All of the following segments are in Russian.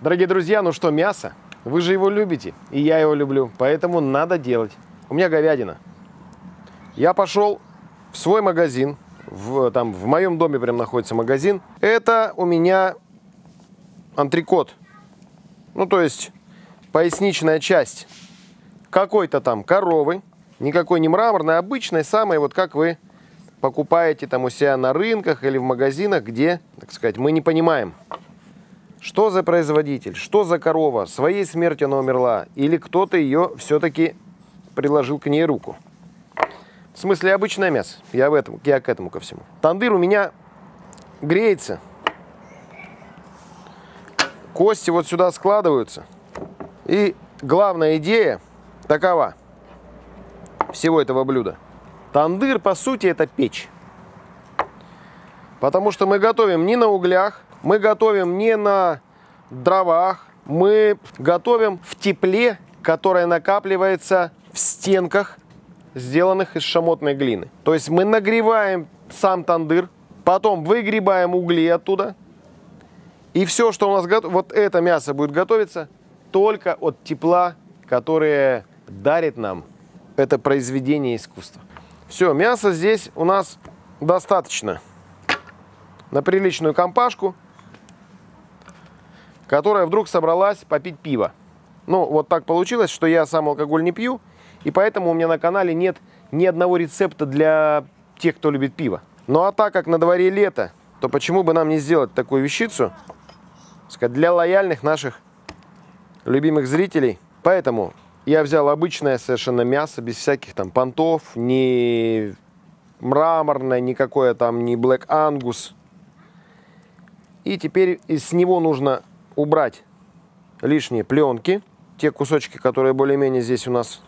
Дорогие друзья, ну что, мясо? Вы же его любите, и я его люблю, поэтому надо делать. У меня говядина. Я пошел в свой магазин, в, там в моем доме прям находится магазин. Это у меня антрикот. Ну, то есть поясничная часть какой-то там коровы, никакой не мраморной, обычной, самой, вот как вы покупаете там у себя на рынках или в магазинах, где, так сказать, мы не понимаем, что за производитель, что за корова, своей смертью она умерла, или кто-то ее все-таки приложил к ней руку. В смысле, обычное мясо. Я, в этом, я к этому ко всему. Тандыр у меня греется. Кости вот сюда складываются. И главная идея такова всего этого блюда. Тандыр, по сути, это печь. Потому что мы готовим не на углях, мы готовим не на дровах, мы готовим в тепле, которое накапливается в стенках, сделанных из шамотной глины. То есть мы нагреваем сам тандыр, потом выгребаем угли оттуда, и все, что у нас готово, вот это мясо будет готовиться только от тепла, которое дарит нам это произведение искусства. Все, мяса здесь у нас достаточно на приличную компашку, которая вдруг собралась попить пиво. Ну, вот так получилось, что я сам алкоголь не пью, и поэтому у меня на канале нет ни одного рецепта для тех, кто любит пиво. Ну а так как на дворе лето, то почему бы нам не сделать такую вещицу сказать, для лояльных наших любимых зрителей. Поэтому я взял обычное совершенно мясо, без всяких там понтов, не мраморное, никакое там, не Black Angus. И теперь из него нужно убрать лишние пленки. Те кусочки, которые более-менее здесь у нас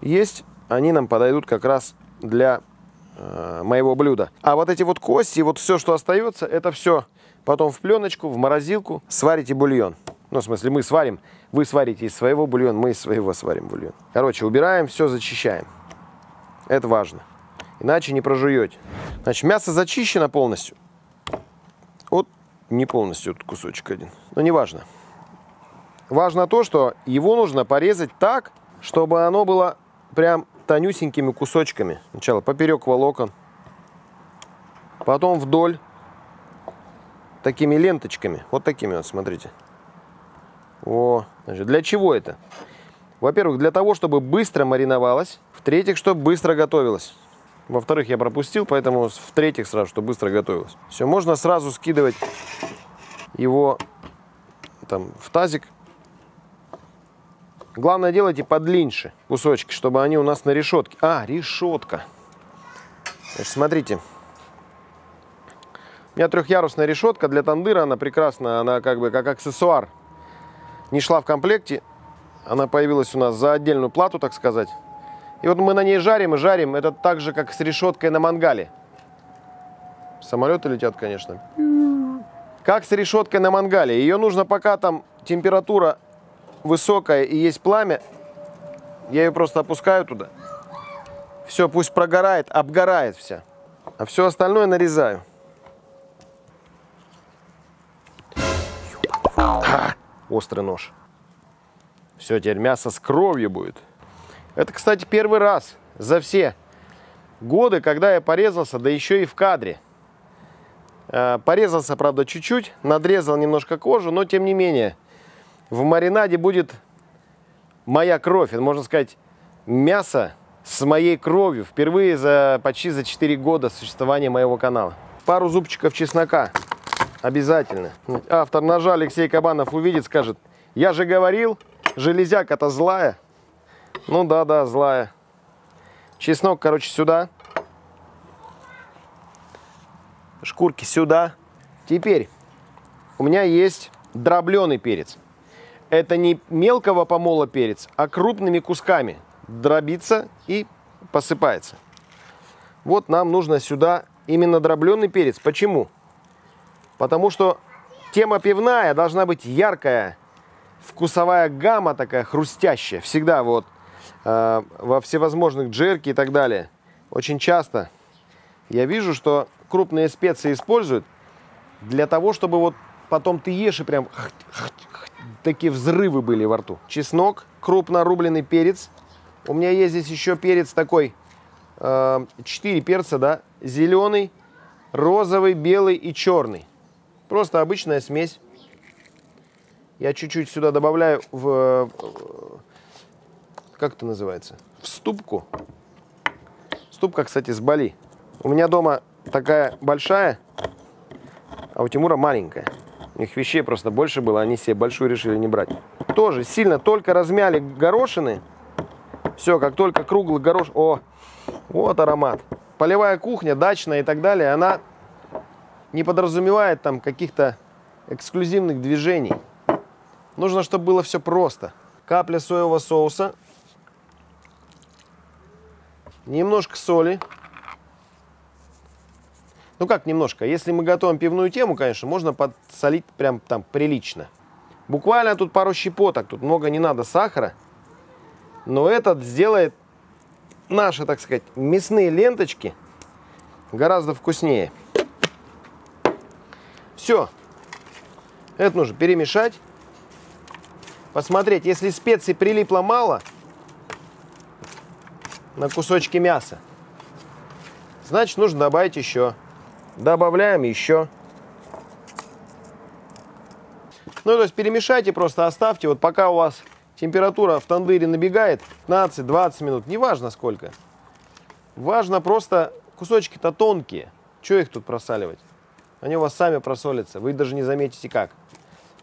есть, они нам подойдут как раз для э, моего блюда. А вот эти вот кости, вот все, что остается, это все потом в пленочку, в морозилку, сварите бульон. Ну, в смысле, мы сварим, вы сварите из своего бульон, мы из своего сварим бульон. Короче, убираем, все зачищаем. Это важно. Иначе не прожуете. Значит, мясо зачищено полностью. Вот не полностью, вот кусочек один. Но не важно. Важно то, что его нужно порезать так, чтобы оно было прям тонюсенькими кусочками. Сначала поперек волокон, потом вдоль такими ленточками. Вот такими вот, смотрите. О, значит, для чего это? Во-первых, для того, чтобы быстро мариновалось. В-третьих, чтобы быстро готовилось. Во-вторых, я пропустил, поэтому в-третьих сразу, чтобы быстро готовилось. Все, можно сразу скидывать его там в тазик. Главное, делайте подлиннее кусочки, чтобы они у нас на решетке. А, решетка. Значит, смотрите. У меня трехъярусная решетка для тандыра, она прекрасная, она как бы как аксессуар не шла в комплекте. Она появилась у нас за отдельную плату, так сказать. И вот мы на ней жарим и жарим. Это так же, как с решеткой на мангале. Самолеты летят, конечно. Как с решеткой на мангале. Ее нужно, пока там температура высокая и есть пламя, я ее просто опускаю туда. Все, пусть прогорает, обгорает вся. А все остальное нарезаю. Острый нож. Все, теперь мясо с кровью будет. Это, кстати, первый раз за все годы, когда я порезался, да еще и в кадре. Э, порезался, правда, чуть-чуть, надрезал немножко кожу, но тем не менее, в маринаде будет моя кровь. Можно сказать, мясо с моей кровью. Впервые за почти за 4 года существования моего канала. Пару зубчиков чеснока. Обязательно. Автор ножа Алексей Кабанов увидит, скажет, я же говорил, железяка-то злая. Ну да-да, злая. Чеснок, короче, сюда. Шкурки сюда. Теперь у меня есть дробленый перец. Это не мелкого помола перец, а крупными кусками. Дробится и посыпается. Вот нам нужно сюда именно дробленый перец. Почему? Потому что тема пивная должна быть яркая, вкусовая гамма такая хрустящая. Всегда вот э, во всевозможных джерки и так далее. Очень часто я вижу, что крупные специи используют для того, чтобы вот потом ты ешь и прям такие взрывы были во рту. Чеснок, крупно рубленый перец. У меня есть здесь еще перец такой, э, 4 перца, да, зеленый, розовый, белый и черный. Просто обычная смесь. Я чуть-чуть сюда добавляю в, как это называется, в ступку. Ступка, кстати, с Бали. У меня дома такая большая, а у Тимура маленькая. У них вещей просто больше было, они себе большую решили не брать. Тоже сильно только размяли горошины. Все, как только круглый горош... О, вот аромат. Полевая кухня, дачная и так далее, она не подразумевает там каких-то эксклюзивных движений. Нужно, чтобы было все просто. Капля соевого соуса. Немножко соли. Ну как немножко? Если мы готовим пивную тему, конечно, можно подсолить прям там прилично. Буквально тут пару щепоток, тут много не надо сахара. Но этот сделает наши, так сказать, мясные ленточки гораздо вкуснее. Все. Это нужно перемешать. Посмотреть, если специй прилипло мало на кусочки мяса, значит нужно добавить еще. Добавляем еще. Ну, то есть перемешайте, просто оставьте. Вот пока у вас температура в тандыре набегает, 15-20 минут, неважно сколько. Важно просто, кусочки-то тонкие. Что их тут просаливать? Они у вас сами просолятся, вы даже не заметите как.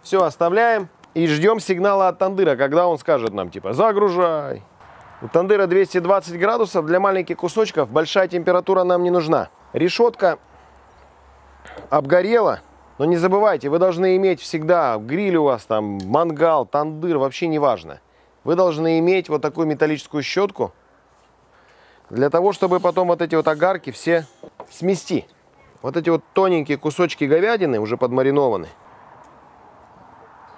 Все, оставляем и ждем сигнала от тандыра, когда он скажет нам, типа, загружай. У тандыра 220 градусов, для маленьких кусочков большая температура нам не нужна. Решетка обгорела. Но не забывайте, вы должны иметь всегда, гриль у вас там, мангал, тандыр, вообще не важно. Вы должны иметь вот такую металлическую щетку, для того, чтобы потом вот эти вот огарки все смести. Вот эти вот тоненькие кусочки говядины, уже подмаринованы,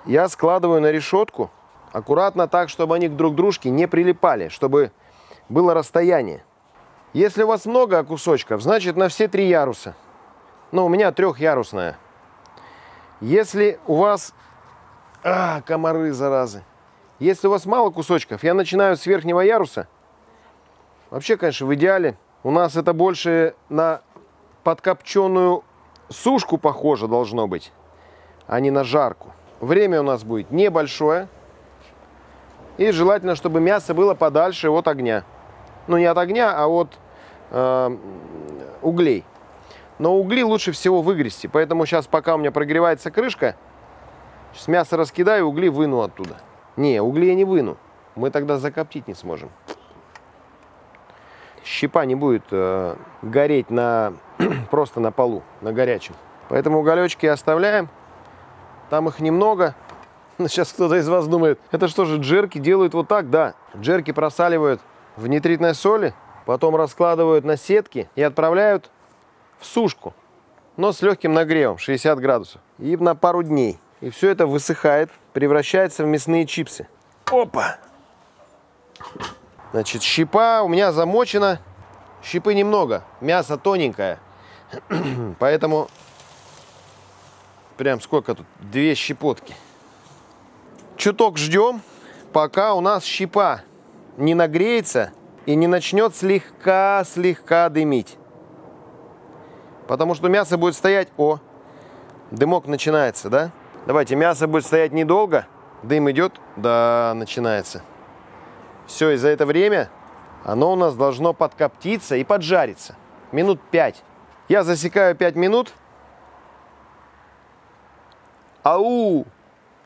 я складываю на решетку, аккуратно так, чтобы они друг к дружке не прилипали, чтобы было расстояние. Если у вас много кусочков, значит на все три яруса – но у меня трехярусная. Если у вас... А, комары, заразы. Если у вас мало кусочков, я начинаю с верхнего яруса. Вообще, конечно, в идеале у нас это больше на подкопченую сушку похоже должно быть, а не на жарку. Время у нас будет небольшое. И желательно, чтобы мясо было подальше от огня. Ну, не от огня, а от э, углей. Но угли лучше всего выгрести. Поэтому сейчас, пока у меня прогревается крышка, сейчас мясо раскидаю, угли выну оттуда. Не, угли я не выну. Мы тогда закоптить не сможем. Щепа не будет э, гореть на, просто на полу, на горячем. Поэтому уголечки оставляем. Там их немного. Сейчас кто-то из вас думает, это что же, джерки делают вот так? Да, джерки просаливают в нитритной соли, потом раскладывают на сетки и отправляют в сушку, но с легким нагревом, 60 градусов. И на пару дней. И все это высыхает, превращается в мясные чипсы. Опа! Значит, щепа у меня замочена. Щепы немного, мясо тоненькое. Поэтому прям сколько тут? Две щепотки. Чуток ждем, пока у нас щепа не нагреется и не начнет слегка-слегка дымить. Потому что мясо будет стоять... О, дымок начинается, да? Давайте, мясо будет стоять недолго. Дым идет, да, начинается. Все, и за это время оно у нас должно подкоптиться и поджариться. Минут 5. Я засекаю 5 минут. Ау!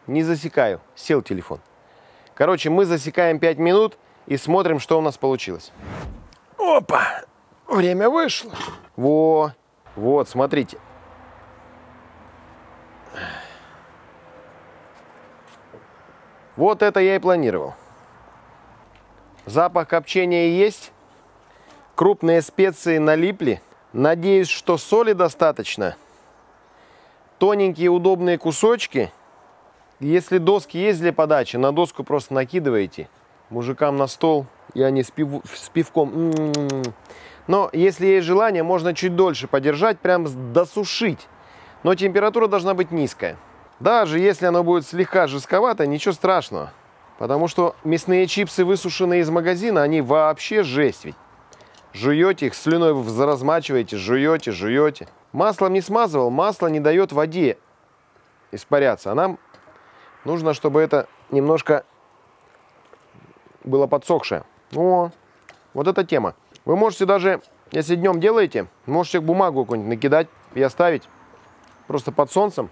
Не засекаю. Сел телефон. Короче, мы засекаем 5 минут и смотрим, что у нас получилось. Опа! Время вышло. Во, вот, смотрите. Вот это я и планировал. Запах копчения есть. Крупные специи налипли. Надеюсь, что соли достаточно. Тоненькие удобные кусочки. Если доски есть для подачи, на доску просто накидываете. Мужикам на стол, и они с, пив... с пивком. М -м -м. Но если есть желание, можно чуть дольше подержать, прям досушить. Но температура должна быть низкая. Даже если оно будет слегка жестковато, ничего страшного. Потому что мясные чипсы, высушенные из магазина, они вообще жесть ведь. Жуете их, слюной размачиваете, жуете, жуете. Маслом не смазывал, масло не дает воде испаряться. А нам нужно, чтобы это немножко было подсохшее. О, вот эта тема. Вы можете даже, если днем делаете, можете бумагу какую-нибудь накидать и оставить просто под солнцем,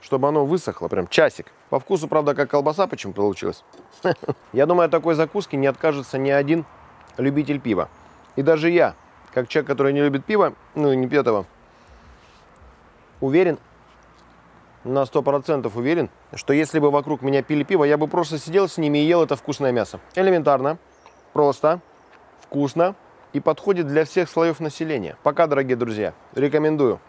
чтобы оно высохло, прям часик. По вкусу, правда, как колбаса почему получилось. Я думаю, такой закуски не откажется ни один любитель пива. И даже я, как человек, который не любит пиво, ну, не пьет его, уверен, на 100% уверен, что если бы вокруг меня пили пиво, я бы просто сидел с ними и ел это вкусное мясо. Элементарно, просто, вкусно и подходит для всех слоев населения. Пока, дорогие друзья. Рекомендую.